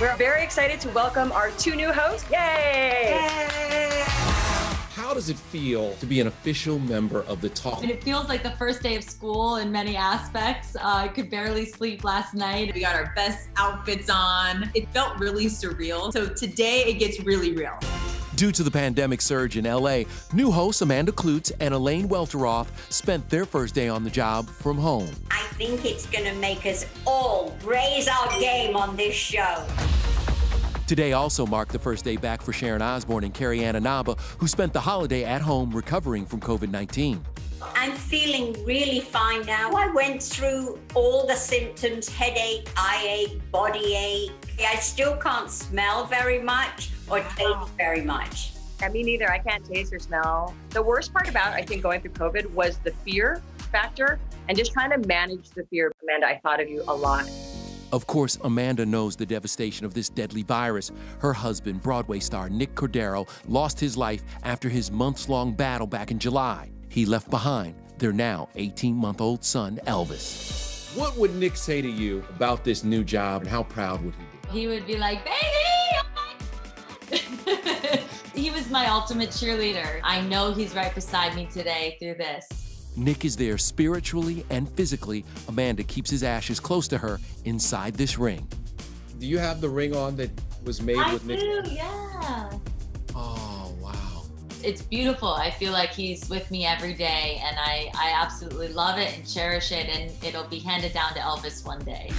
We're very excited to welcome our two new hosts. Yay! Yay! How does it feel to be an official member of the talk? And it feels like the first day of school in many aspects. Uh, I could barely sleep last night. We got our best outfits on. It felt really surreal. So today it gets really real. Due to the pandemic surge in LA, new hosts Amanda Kloots and Elaine Welteroth spent their first day on the job from home. I think it's going to make us all raise our game on this show. Today also marked the first day back for Sharon Osbourne and Carrie Ann Inaba, who spent the holiday at home recovering from COVID 19. I'm feeling really fine now. I went through all the symptoms headache, eye ache, body ache. I still can't smell very much or taste very much. Yeah, me neither. I can't taste or smell. The worst part about, I think, going through COVID was the fear factor and just trying to manage the fear. Amanda, I thought of you a lot. Of course, Amanda knows the devastation of this deadly virus. Her husband, Broadway star Nick Cordero, lost his life after his months long battle back in July. He left behind their now 18 month old son, Elvis. What would Nick say to you about this new job and how proud would he be? He would be like, baby! Oh he was my ultimate cheerleader. I know he's right beside me today through this. Nick is there spiritually and physically. Amanda keeps his ashes close to her inside this ring. Do you have the ring on that was made I with Nick? do, yeah. Oh, wow. It's beautiful. I feel like he's with me every day, and I, I absolutely love it and cherish it, and it'll be handed down to Elvis one day.